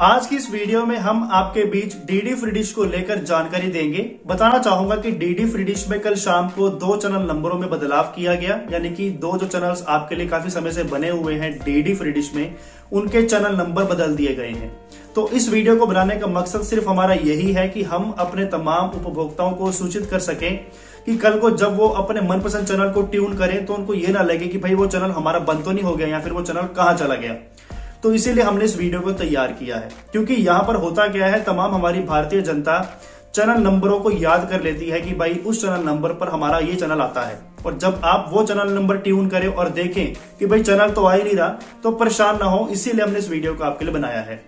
आज की इस वीडियो में हम आपके बीच डीडी फ्री डिश को लेकर जानकारी देंगे। बताना चाहूँगा कि डीडी फ्री डिश में कल शाम को दो चैनल नंबरों में बदलाव किया गया, यानी कि दो जो चैनल्स आपके लिए काफ़ी समय से बने हुए हैं डीडी फ्री डिश में, उनके चैनल नंबर बदल दिए गए हैं। तो इस वीडियो को बनाने का मकसद सिर्फ़ हमारा यही है कि हम अपने तमाम उपभोक्ताओं को सूचित कर सकें कि कल को जब वो अपने मनपसंद चैनल को ट्यून करें तो उनको ये ना लगे कि भाई वो चैनल हमारा बंद तो नहीं हो गया या फिर वो चैनल कहाँ चला गया। तो इसीलिए हमने इस वीडियो को तैयार किया है। क्योंकि यहाँ पर होता क्या है, तमाम हमारी भारतीय जनता चैनल नंबरों को याद कर लेती है कि भाई उस चैनल नंबर पर हमारा ये चैनल आता है। और जब आप वो चैनल नंबर ट्यून करें और देखें कि भाई चैनल तो आ ही नहीं रहा तो परेशान ना हो, इसीलिए हमने इस वीडियो को आपके लिए बनाया है।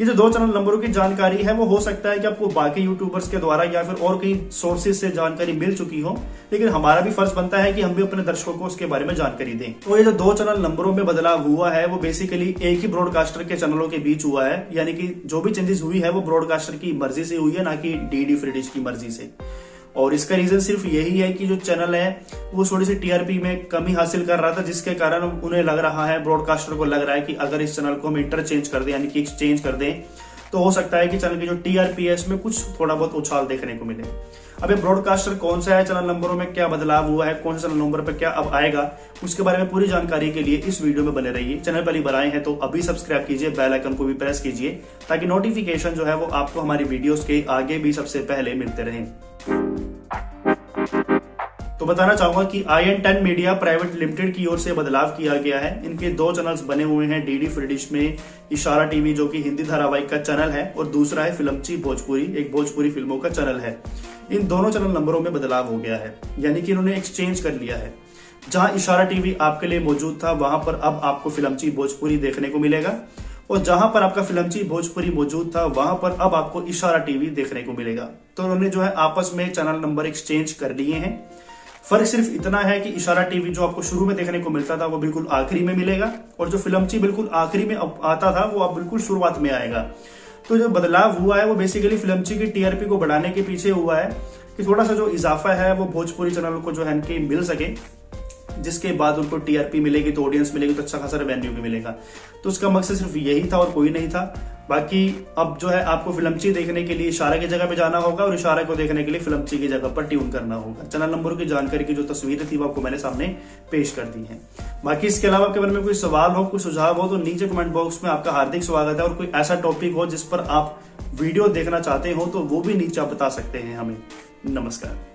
ये जो दो चैनल नंबरों की जानकारी है, वो हो सकता है कि आपको बाकी यूट्यूबर्स के द्वारा या फिर और कई सोर्सेज से जानकारी मिल चुकी हो, लेकिन हमारा भी फ़र्ज़ बनता है कि हम भी अपने दर्शकों को उसके बारे में जानकारी दें। तो ये जो दो चैनल नंबरों में बदलाव हुआ है, वो बेसिकली एक ही ब्रॉडकास्टर के चैनलों के बीच हुआ है, यानी कि जो भी चेंजेस हुई है, वो ब्रॉडकास्टर की मर्ज़ी से हुई है, ना कि डी फ्रीडिश की मर्ज़ी से। और इसका रीजन सिर्फ़ यही है कि जो चैनल है, वो थोड़ी सी टीआरपी में कमी हासिल कर रहा था, जिसके कारण उन्हें लग रहा है ब्रॉडकास्टर को लग रहा है कि अगर इस चैनल को हम इंटरचेंज कर दें, यानी कि एक्सचेंज कर दें तो हो सकता है कि चैनल की जो टीआरपी है, इसमें कुछ थोड़ा बहुत उछाल देखने को मिले। अब ये ब्रॉडकास्टर कौन सा है चैनल नंबरों में क्या बदलाव हुआ है, कौन सा चैनल नंबर पर क्या अब आएगा, उसके बारे में पूरी जानकारी के लिए इस वीडियो में बने रहिए। चैनल पहली बनाए हैं तो अभी सब्सक्राइब कीजिए बेल आइकन को भी प्रेस कीजिए, ताकि नोटिफिकेशन जो है, वो आपको हमारी वीडियोस के आगे भी सबसे पहले मिलते रहें। तो बताना चाहूँगा कि I N ten media private limited की ओर से बदलाव किया गया है। इनके दो चैनल्स बने हुए हैं डीडी फ्रीडिश में इशारा टीवी जो कि हिंदी धारावाहिक का चैनल है, और दूसरा है फिल्मची भोजपुरी एक भोजपुरी फ़िल्मों का चैनल है। इन दोनों चैनल नंबरों में बदलाव हो गया है, यानी कि इन्होंने एक्सचेंज कर लिया है। जहाँ इशारा टीवी आपके लिए मौजूद था, वहाँ पर अब आपको फिल्मची भोजपुरी देखने को मिलेगा, और जहाँ पर आपका फिल्मची भोजपुरी मौजूद था, वहाँ पर अब आपको इशारा टीवी देखने को मिलेगा। तो उन्होंने जो है आपस में चैनल नंबर एक्सचेंज कर लिए हैं। फ़र्क सिर्फ़ इतना है कि इशारा टीवी जो आपको शुरू में देखने को मिलता था, वो बिल्कुल आखिरी में मिलेगा और जो फिल्मची बिल्कुल आखिरी में आता था, वो अब बिल्कुल शुरुआत में आएगा। तो जो बदलाव हुआ है, वो बेसिकली फिल्मची की टीआरपी को बढ़ाने के पीछे हुआ है कि थोड़ा सा जो इजाफा है, वो भोजपुरी चैनल को जो है इनके मिल सके, जिसके बाद उनको टीआरपी मिलेगी तो ऑडियंस मिलेगी तो अच्छा खासा रेवेन्यू भी मिलेगा। तो उसका मकसद सिर्फ़ यही था और कोई नहीं था। बाकी अब जो है आपको फिल्मची देखने के लिए इशारा की जगह पे जाना होगा और इशारा को देखने के लिए फिल्मची की जगह पर ट्यून करना होगा। चैनल नंबर की जानकारी की जो तस्वीर थी वो आपको मैंने सामने पेश कर दी है। बाकी इसके अलावा आपके बारे में कोई सवाल हो, कोई सुझाव हो तो नीचे कमेंट बॉक्स में आपका हार्दिक स्वागत है और कोई ऐसा टॉपिक हो जिस पर आप वीडियो देखना चाहते हो तो वो भी नीचे आप बता सकते हैं हमें। नमस्कार।